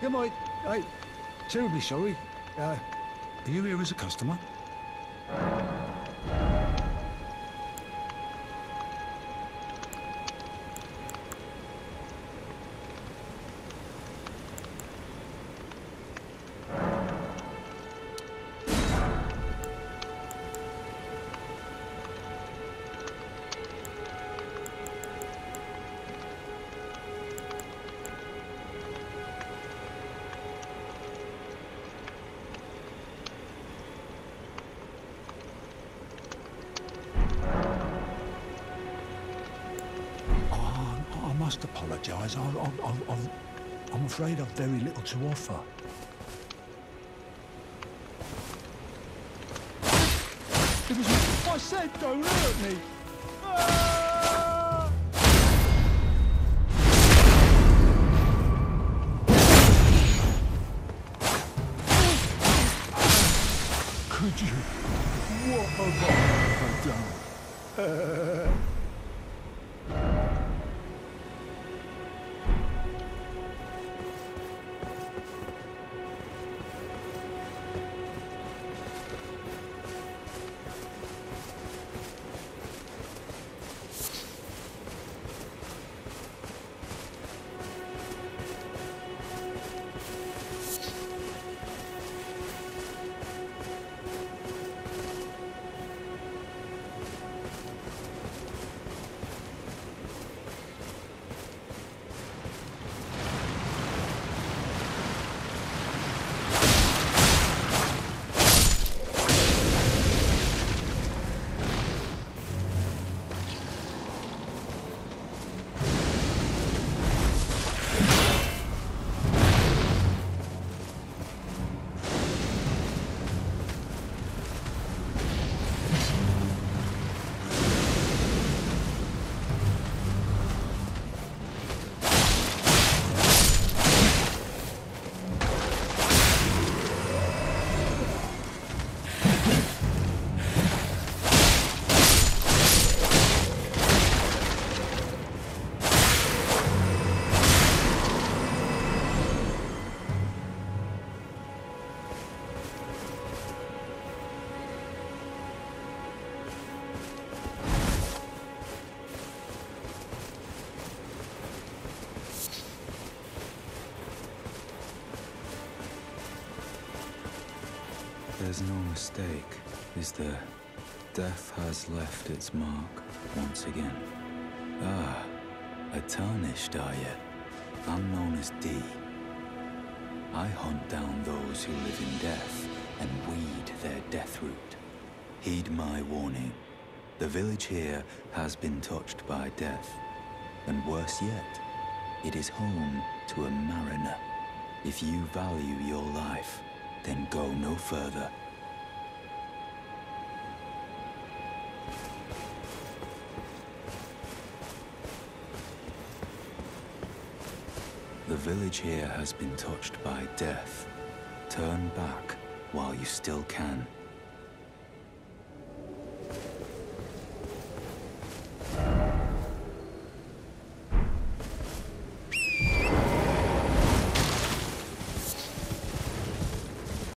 Yeah, my... I... Terribly sorry. Uh, are you here as a customer? Must apologise. I, I'm afraid I've very little to offer. It was... I said don't hurt me! Could you? What have I ever done? There's no mistake, is there? Death has left its mark once again. Ah, a tarnished are you? I'm known as D. I hunt down those who live in death and weed their Deathroot. Heed my warning. The village here has been touched by death. And worse yet, it is home to a mariner. If you value your life, then go no further. The village here has been touched by death. Turn back while you still can.